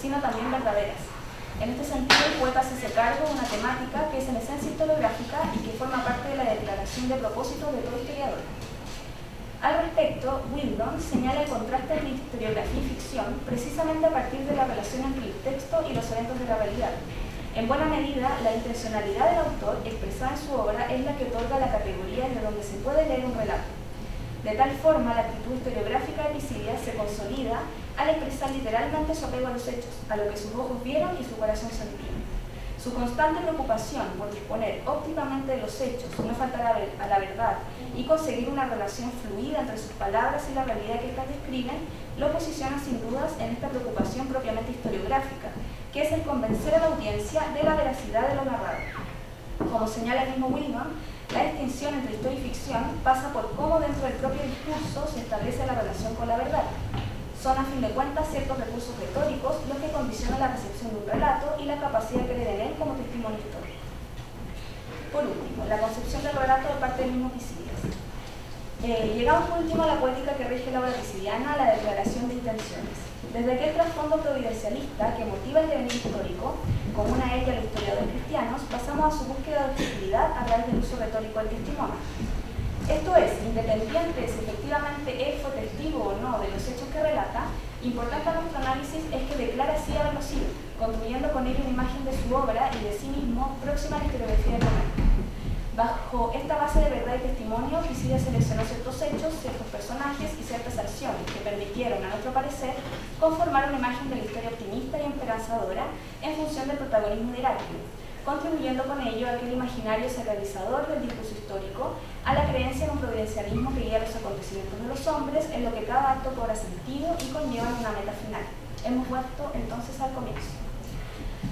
sino también verdaderas. En este sentido, el poeta se hace cargo de una temática que es en esencia historiográfica y que forma parte de la declaración de propósito de todo historiador. Al respecto, Wildon señala el contraste entre historiografía y ficción precisamente a partir de la relación entre el texto y los eventos de la realidad. En buena medida, la intencionalidad del autor expresada en su obra es la que otorga la categoría de donde se puede leer un relato. De tal forma, la actitud historiográfica de Pisidia se consolida al expresar literalmente su apego a los hechos, a lo que sus ojos vieron y su corazón sentía. Su constante preocupación por disponer óptimamente de los hechos, no faltar a la verdad y conseguir una relación fluida entre sus palabras y la realidad que éstas describen, lo posiciona sin dudas en esta preocupación propiamente historiográfica, que es el convencer a la audiencia de la veracidad de lo narrado. Como señala el mismo Wilman, la distinción entre historia y ficción pasa por cómo dentro del propio discurso se establece la relación con la verdad. Son a fin de cuentas ciertos recursos retóricos los que condicionan la recepción de un relato y la capacidad de creer en él como testimonio histórico. Por último, la concepción del relato de parte del mismo Pisidias. Eh, llegamos por último a la poética que rige la obra pisidiana, la declaración de intenciones. Desde aquel trasfondo providencialista que motiva el devenir histórico, como una ella a los historiadores cristianos, pasamos a su búsqueda de objetividad a través del uso retórico del testimonio. Esto es, independiente si efectivamente él fue testigo o no de los hechos que relata, importante a nuestro análisis es que declara así haberlo sido, construyendo con ello una imagen de su obra y de sí mismo próxima a la historiografía momento. Bajo esta base de verdad y testimonio, Pisidia seleccionó ciertos hechos, ciertos personajes y ciertas acciones que permitieron, a nuestro parecer, conformar una imagen de la historia optimista y esperanzadora en función del protagonismo de Heráclito, contribuyendo con ello a que el imaginario sea realizador del discurso histórico, a la creencia en un providencialismo que guía los acontecimientos de los hombres, en lo que cada acto cobra sentido y conlleva una meta final. Hemos vuelto entonces al comienzo.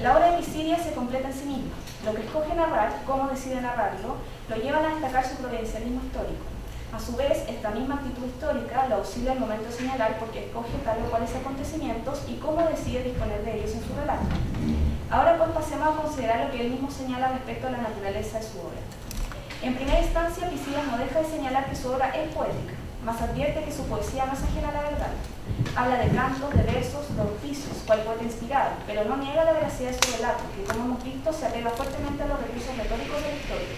La obra de Pisidia se completa en sí misma. Lo que escoge narrar, cómo decide narrarlo, lo llevan a destacar su providencialismo histórico. A su vez, esta misma actitud histórica la auxilia al momento de señalar porque escoge tal o cuales acontecimientos y cómo decide disponer de ellos en su relato. Ahora pues pasemos a considerar lo que él mismo señala respecto a la naturaleza de su obra. En primera instancia, Pisidia no deja de señalar que su obra es poética, más advierte que su poesía no es ajena a la verdad. Habla de cantos, de versos, de oficios, cual poeta inspirado, pero no niega la veracidad de su relato, que como hemos visto se apela fuertemente a los recursos retóricos de la historia.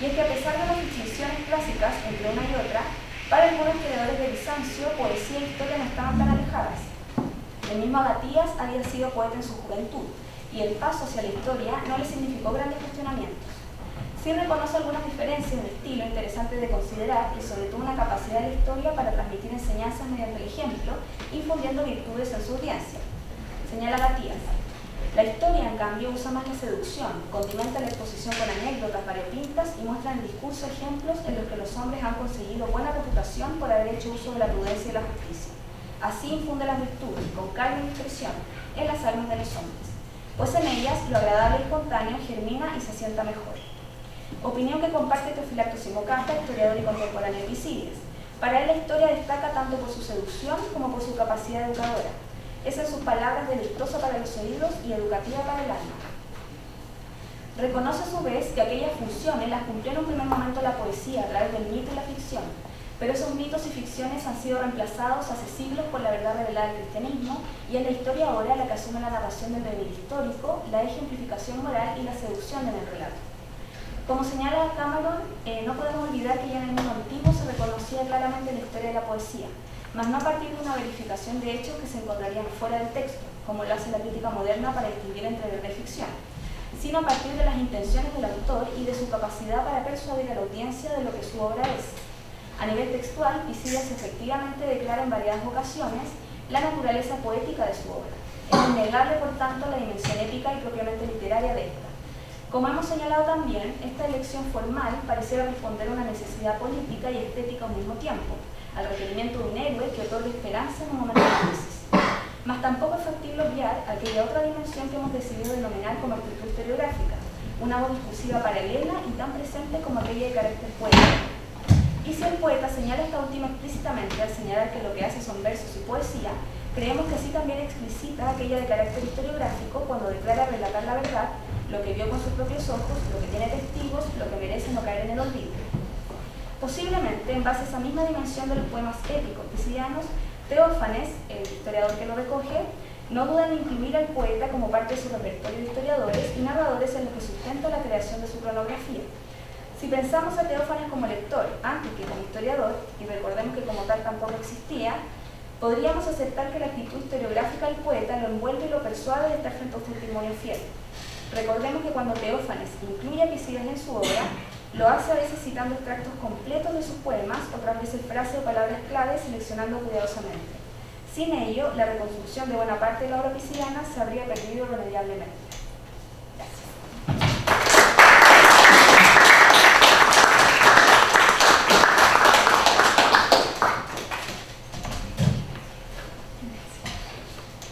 Y es que a pesar de las distinciones clásicas entre una y otra, para algunos creadores de Bizancio, poesía e historia no estaban tan alejadas. El mismo Agatías había sido poeta en su juventud, y el paso hacia la historia no le significó grandes cuestionamientos sí reconoce algunas diferencias de estilo interesantes de considerar y sobre todo una capacidad de la historia para transmitir enseñanzas mediante el ejemplo, infundiendo virtudes en su audiencia. Señala Matías. La historia, en cambio, usa más la seducción, condimenta la exposición con anécdotas variopintas y muestra en el discurso ejemplos en los que los hombres han conseguido buena reputación por haber hecho uso de la prudencia y la justicia. Así infunde las virtudes, con calma y expresión, en las almas de los hombres, pues en ellas lo agradable y espontáneo germina y se sienta mejor. Opinión que comparte Teofilacto Simocasta, historiador y contemporáneo de Pisidias. Para él la historia destaca tanto por su seducción como por su capacidad educadora. Es en sus palabras deleitosa para los oídos y educativa para el alma. Reconoce a su vez que aquellas funciones las cumplió en un primer momento la poesía a través del mito y la ficción, pero esos mitos y ficciones han sido reemplazados hace siglos por la verdad revelada del cristianismo y en la historia ahora la que asume la narración del devenir histórico, la ejemplificación moral y la seducción en el relato. Como señala Cameron, eh, no podemos olvidar que ya en el mundo antiguo se reconocía claramente la historia de la poesía, mas no a partir de una verificación de hechos que se encontrarían fuera del texto, como lo hace la crítica moderna para distinguir entre verdad y ficción, sino a partir de las intenciones del autor y de su capacidad para persuadir a la audiencia de lo que su obra es. A nivel textual, Pisidias efectivamente declara en varias ocasiones la naturaleza poética de su obra. Es innegable, por tanto, la dimensión épica y propiamente literaria de esta. Como hemos señalado también, esta elección formal pareciera responder a una necesidad política y estética al mismo tiempo, al requerimiento de un héroe que otorga esperanza en un momento de crisis. Mas tampoco es factible obviar aquella otra dimensión que hemos decidido denominar como actitud historiográfica, una voz discursiva paralela y tan presente como aquella de carácter poético. Y si el poeta señala esta última explícitamente al señalar que lo que hace son versos y poesía, creemos que así también explicita aquella de carácter historiográfico cuando declara relatar la verdad lo que vio con sus propios ojos, lo que tiene testigos, lo que merece no caer en el olvido. Posiblemente, en base a esa misma dimensión de los poemas épicos pisidianos, Teófanes, el historiador que lo recoge, no dudan en incluir al poeta como parte de su repertorio de historiadores y narradores en los que sustenta la creación de su cronografía. Si pensamos a Teófanes como lector antes que como historiador, y recordemos que como tal tampoco existía, podríamos aceptar que la actitud historiográfica del poeta lo envuelve y lo persuade de estar frente a un testimonio fiel. Recordemos que cuando Teófanes incluye a Pisides en su obra, lo hace a veces citando extractos completos de sus poemas, otras veces frases o palabras claves seleccionando cuidadosamente. Sin ello, la reconstrucción de buena parte de la obra pisciana se habría perdido irremediablemente.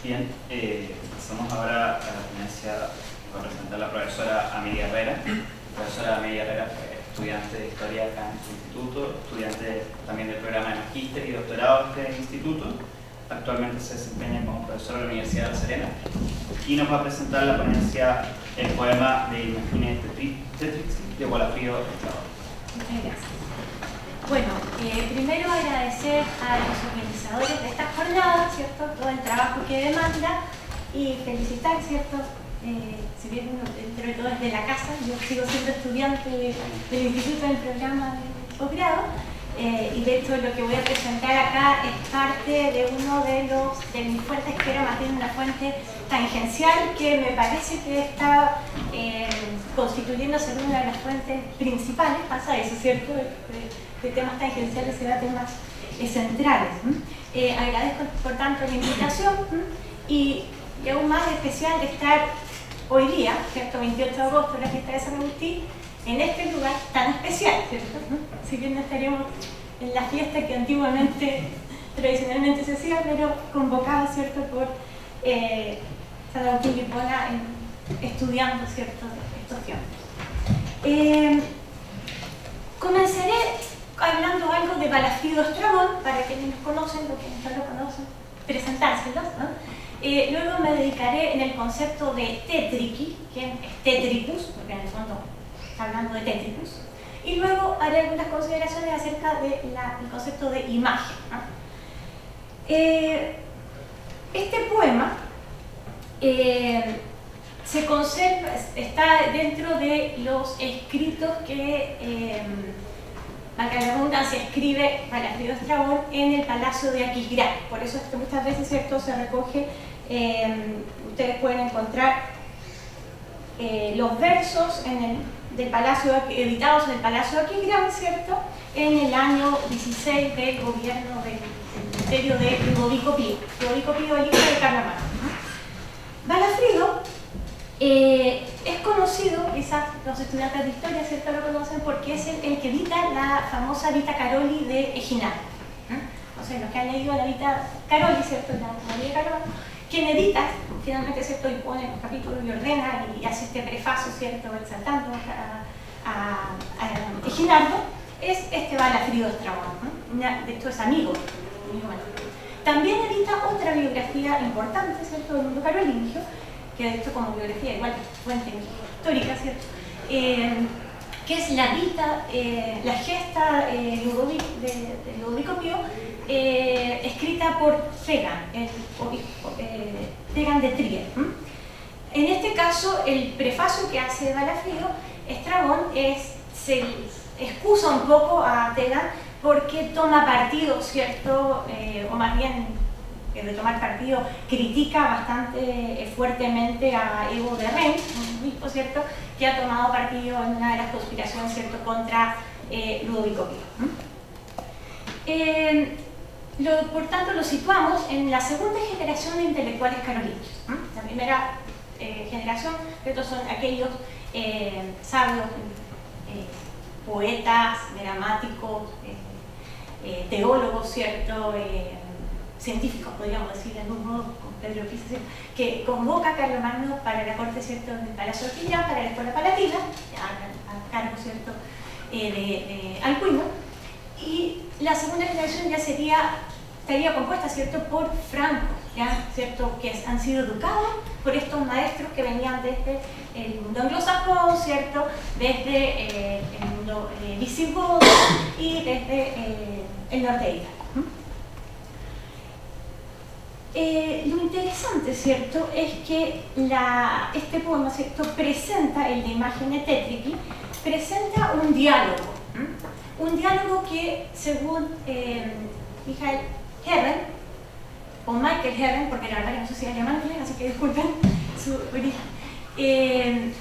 Bien, eh, pasamos ahora a la ponencia que va a presentar la profesora Amelia Herrera. La profesora Amelia Herrera fue estudiante de historia acá en su instituto, estudiante también del programa de magíster y doctorado de este Actualmente se desempeña como profesora de la Universidad de La Serena y nos va a presentar la ponencia el poema de Imagine Tetrix de Gualafrío Muchas gracias. Bueno, eh, primero agradecer a los organizadores de esta jornada, ¿cierto? Todo el trabajo que demanda y felicitar, ¿cierto? Eh, si bien dentro de todo es de la casa, yo sigo siendo estudiante del instituto del programa de posgrado, eh, y de hecho lo que voy a presentar acá es parte de uno de los de mis fuentes que era más bien una fuente tangencial que me parece que está eh, constituyéndose en una de las fuentes principales, pasa eso, ¿cierto? de temas tangenciales será temas centrales. Eh, agradezco por tanto la invitación y, y, aún más especial de estar hoy día, ¿cierto? 28 de agosto, la fiesta de San Agustín, en este lugar tan especial, ¿cierto? Si bien no estaríamos en la fiesta que antiguamente, tradicionalmente se hacía, pero convocada, ¿cierto?, por eh, San estudiando, ¿cierto?, estos tiempos. Eh, comenzaré hablando algo de Balafrido Estrabón, para quienes nos conocen, los que no lo conocen, presentárselos. Eh, luego me dedicaré en el concepto de tetriki, que es tetricus, porque en el fondo hablando de tetricus. Y luego haré algunas consideraciones acerca del concepto de imagen. Eh, este poema eh, se conserva, está dentro de los escritos que eh, acá la redundancia escribe Estrabón en el Palacio de Aquisgrán. Por eso es que muchas veces ¿cierto? se recoge, eh, ustedes pueden encontrar los versos en el, del palacio, editados en el Palacio de Aquisgrán, ¿cierto? En el año 16 del gobierno del, imperio de Ludovico Pío. Ludovico Pío, el de Carlomagno. Balafrido eh, es conocido, quizás los estudiantes de historia ¿cierto? lo conocen porque es el, el que edita la famosa Vita Caroli de Eginal. O sea, los que han leído la Vita Caroli, ¿cierto? La María Caroli, quien edita, finalmente, ¿cierto? Y pone los capítulos y ordena y hace este prefacio, ¿cierto? Exaltando a, a, a Eginardo, es este Balafrido Estrabón. De hecho, es amigo. También edita otra biografía importante, ¿cierto? Del mundo carolingio, que de hecho como biografía igual fuente histórica, ¿cierto? Eh, que es la vida, eh, la gesta eh, de, de, Ludovico Pío, eh, escrita por Fegan, el obispo, De Trier. En este caso, el prefacio que hace Balafrido, Estrabón, es, se excusa un poco a Tegan porque toma partido, ¿cierto? o más bien de tomar partido, critica bastante eh, fuertemente a Evo de Ren, un obispo, ¿cierto?, que ha tomado partido en una de las conspiraciones, ¿cierto?, contra eh, Ludovico Pío. Eh, lo, por tanto, lo situamos en la segunda generación de intelectuales carolinos. La primera eh, generación, estos son aquellos sabios, poetas, gramáticos, teólogos, ¿cierto?, científicos, podríamos decir de algún modo, con Pedro Pisa, que convoca a Carlomagno para la corte ¿cierto? del Palacio para la Escuela Palatina, a, cargo ¿cierto? Eh, de, de Alcuino, y la segunda generación ya sería, estaría compuesta ¿cierto? por francos, ¿ya? ¿cierto? que han sido educados por estos maestros que venían desde el mundo anglosajón, ¿cierto? desde eh, el mundo eh, visigodo y desde eh, el norte de Italia. Eh, lo interesante, ¿cierto?, es que este poema, ¿cierto?, presenta, el de Imágenes Tétriqui, presenta un diálogo. Un diálogo que, según eh, Michael Herren, o Michael Herren, porque la verdad que no sé si es así que disculpen su origen, eh,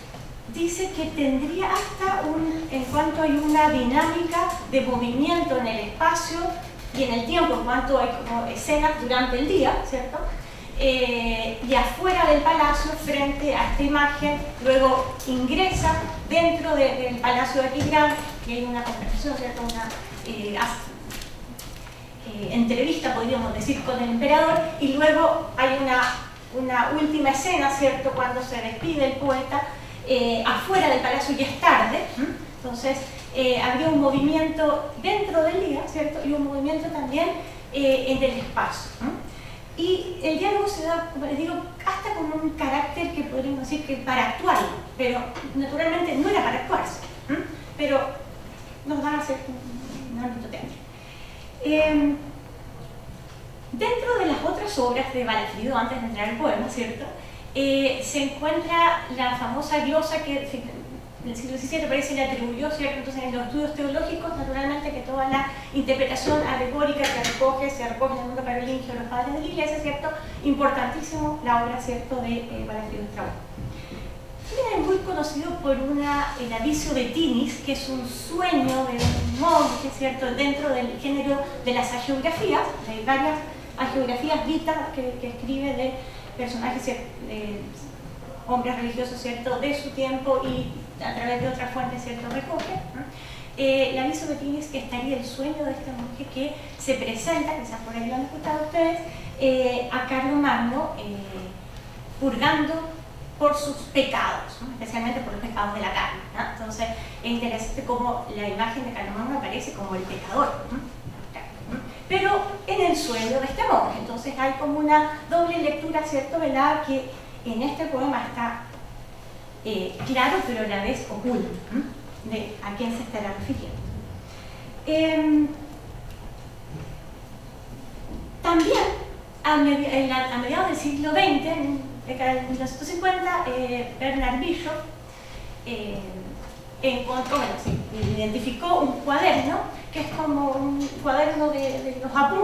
dice que tendría hasta un, en cuanto hay una dinámica de movimiento en el espacio y en el tiempo, en cuanto hay como escenas durante el día, ¿cierto? Eh, y afuera del palacio, frente a esta imagen, luego ingresa dentro del palacio de Aquilgrán, y hay una conversación, ¿cierto? Una eh, eh, entrevista, podríamos decir, con el emperador, y luego hay una, una última escena, ¿cierto? Cuando se despide el poeta, afuera del palacio ya es tarde, entonces eh, habría un movimiento dentro del día, ¿cierto? Y un movimiento también eh, en el espacio. Y el diálogo se da, como les digo, hasta con un carácter que podríamos decir que para actuar, pero naturalmente no era para actuarse, pero nos van a hacer un, ámbito teatro. Em, dentro de las otras obras de Balafrido, antes de entrar al poema, ¿cierto? Eh, se encuentra la famosa glosa que en el siglo XVII parece le atribuyó, ¿cierto? Entonces en los estudios teológicos, naturalmente que toda la interpretación alegórica que recoge, se recoge en el mundo carolingio, los padres de la iglesia, ¿cierto? Importantísimo la obra, ¿cierto?, de eh, Es muy conocido por una, el aviso de Tinis, que es un sueño de un monje, ¿cierto?, dentro del género de las agiografías, de varias agiografías vitas que, escribe de personajes, de hombres religiosos, ¿cierto?, de su tiempo y a través de otras fuentes, ¿cierto?, recoge. Eh, la aviso que tiene es que estaría el sueño de esta mujer que se presenta, quizás por ahí lo han escuchado ustedes, eh, a Carlos Magno eh, purgando por sus pecados, especialmente por los pecados de la carne. Entonces es interesante cómo la imagen de Carlos Magno aparece como el pecador. Pero en el sueño de este monje, entonces hay como una doble lectura, ¿cierto? ¿verdad? Que en este poema está eh, claro, pero a la vez oculto, de a quién se estará refiriendo. Em, también, a, mediados del siglo XX, década de 1950, eh, Bernard Bishop eh, encontró, bueno, identificó un cuaderno que es como un cuaderno de, los apuntes